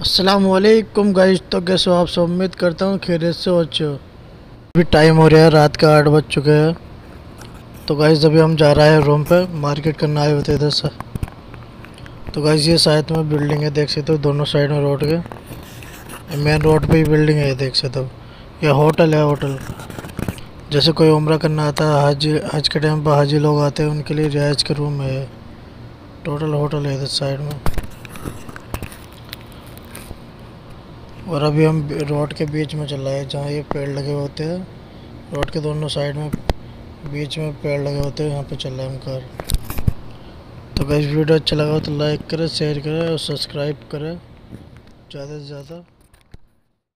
असलकुम गाइस तो कैसे आप सब? उम्मीद करता हूँ खैरियत से अच्छे अभी टाइम हो रहा है, रात का आठ बज चुके हैं। तो गाइस अभी हम जा रहे हैं रूम पे। मार्केट करने आए होते इधर से। तो गाइस ये साइड में बिल्डिंग है, देख सकते हो, दोनों साइड में रोड के। मेन रोड पे ही बिल्डिंग है देख सकते हो। ये होटल है होटल जैसे कोई उम्र करना आता है हाजी हज के टाइम पर हाजी लोग आते हैं, उनके लिए रिहाइश के रूम है। टोटल होटल है इधर साइड में। और अभी हम रोड के बीच में चल रहे हैं, जहाँ ये पेड़ लगे होते हैं। रोड के दोनों साइड में बीच में पेड़ लगे होते हैं, यहाँ पे चल रहे हैं हम कार तो अगर वीडियो अच्छा लगा तो लाइक करें शेयर करें और सब्सक्राइब करें। ज़्यादा से ज़्यादा।